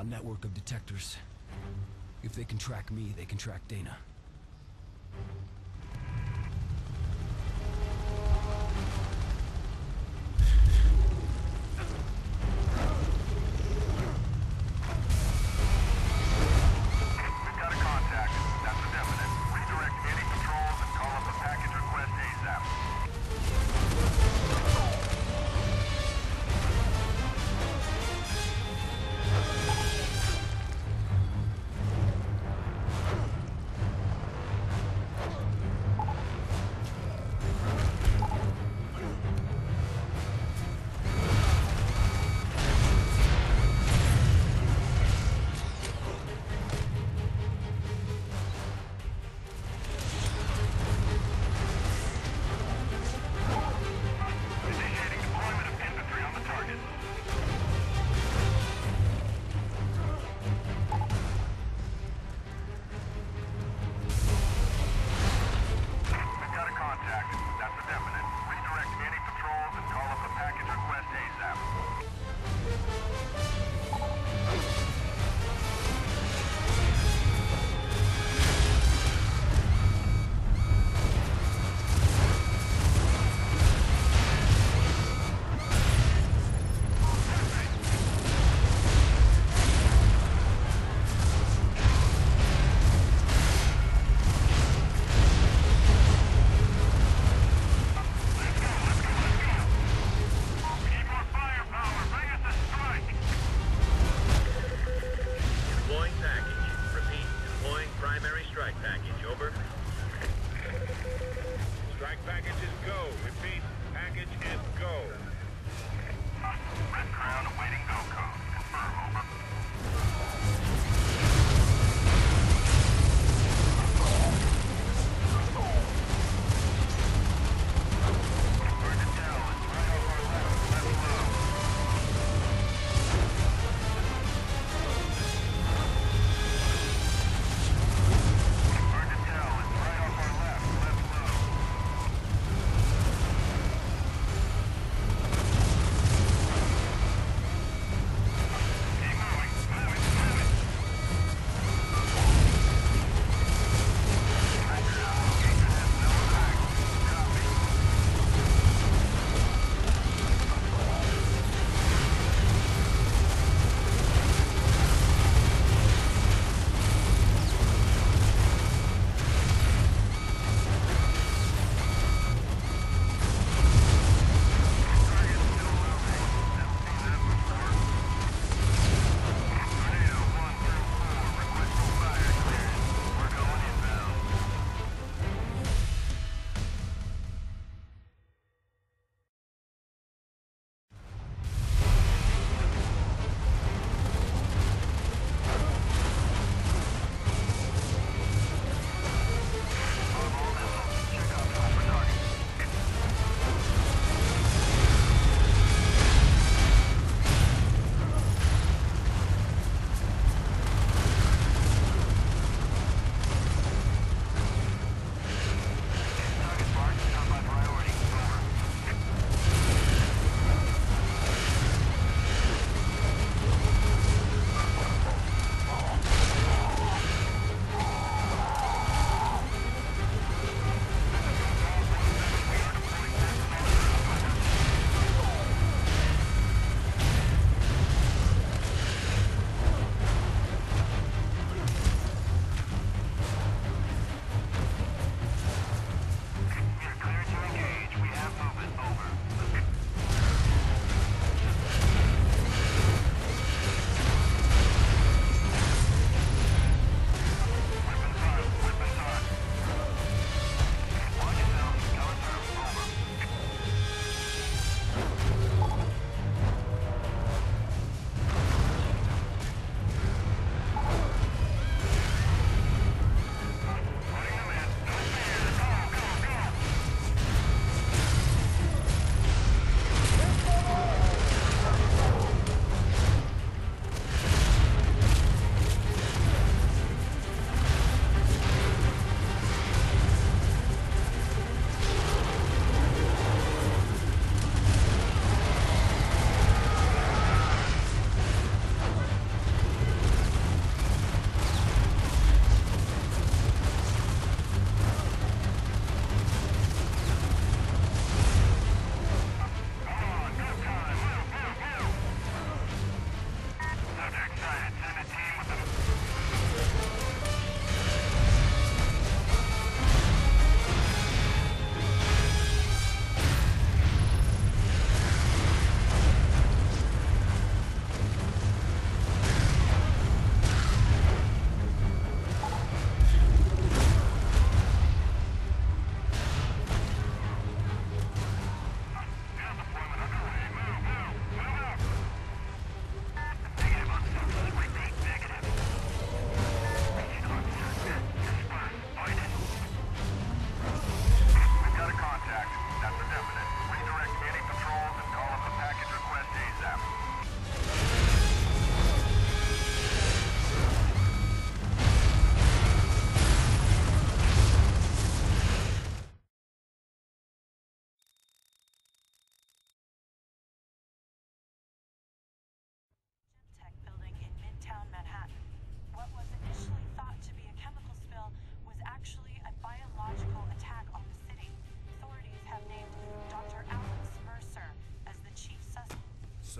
A network of detectors. If they can track me, they can track Dana.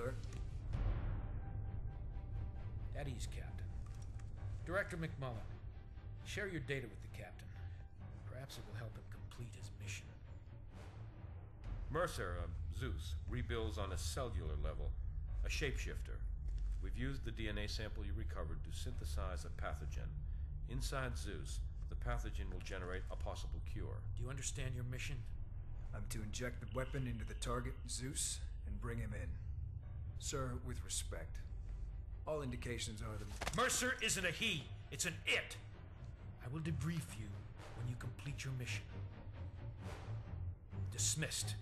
sir. At ease, Captain. Director McMullen, share your data with the Captain. Perhaps it will help him complete his mission. Mercer, uh, Zeus, rebuilds on a cellular level, a shapeshifter. We've used the DNA sample you recovered to synthesize a pathogen. Inside Zeus, the pathogen will generate a possible cure. Do you understand your mission? I'm to inject the weapon into the target, Zeus, and bring him in. Sir, with respect, all indications are that Mercer isn't a he, it's an it. I will debrief you when you complete your mission. Dismissed.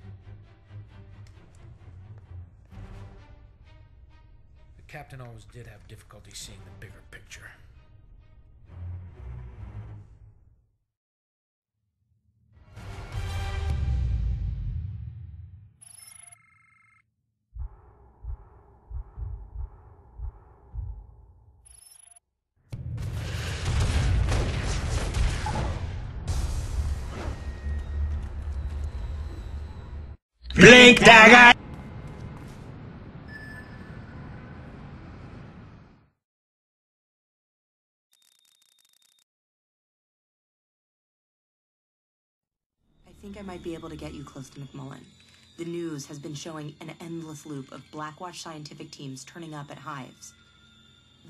The captain always did have difficulty seeing the bigger picture. Blink dagger! I think I might be able to get you close to McMullen. The news has been showing an endless loop of Blackwatch scientific teams turning up at hives.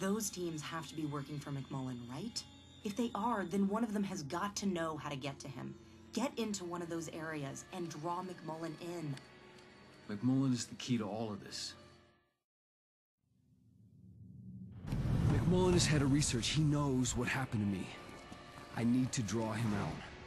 Those teams have to be working for McMullen, right? If they are, then one of them has got to know how to get to him. Get into one of those areas and draw McMullen in. McMullen is the key to all of this. McMullen is head of research. He knows what happened to me. I need to draw him out.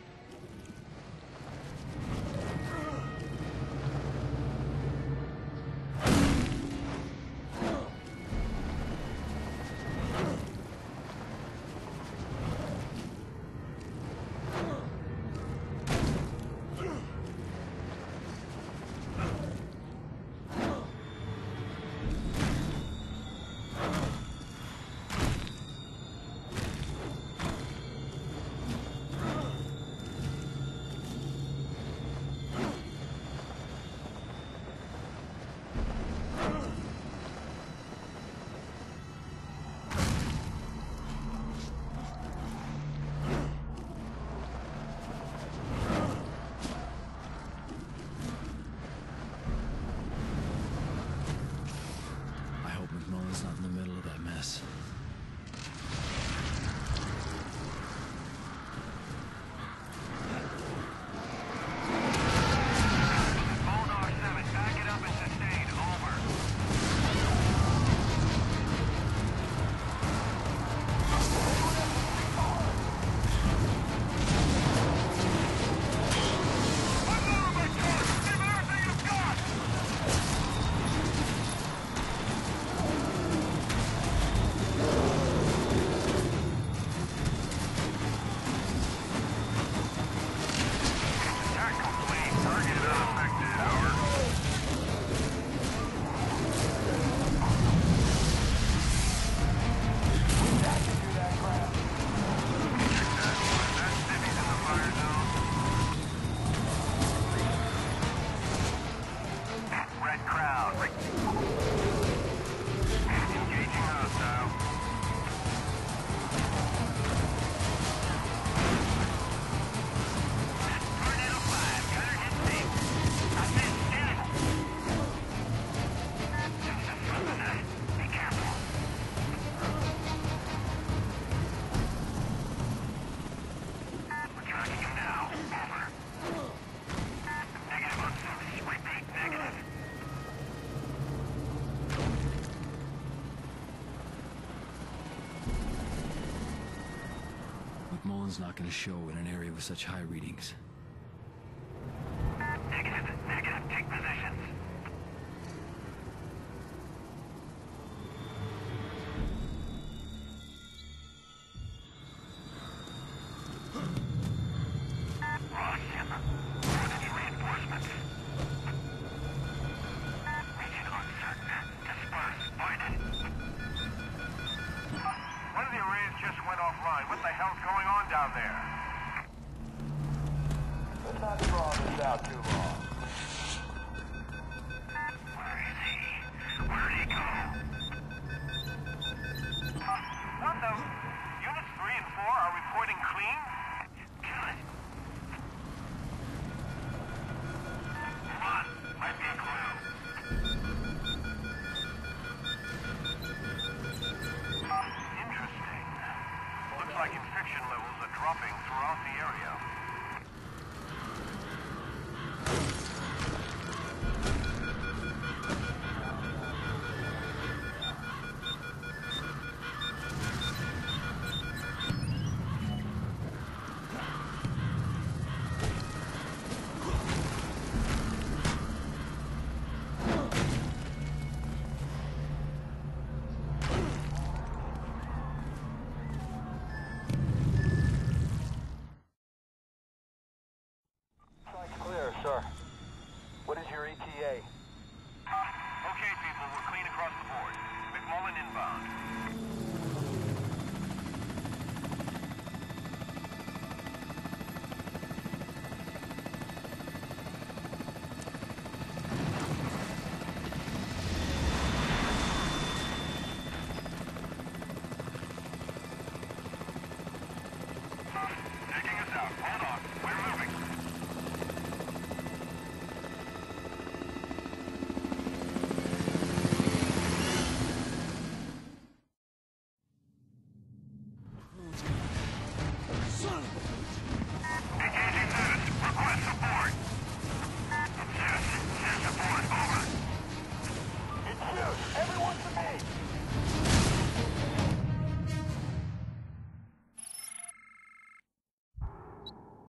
McMullen's not going to show in an area with such high readings. There? Let's not draw this out too long.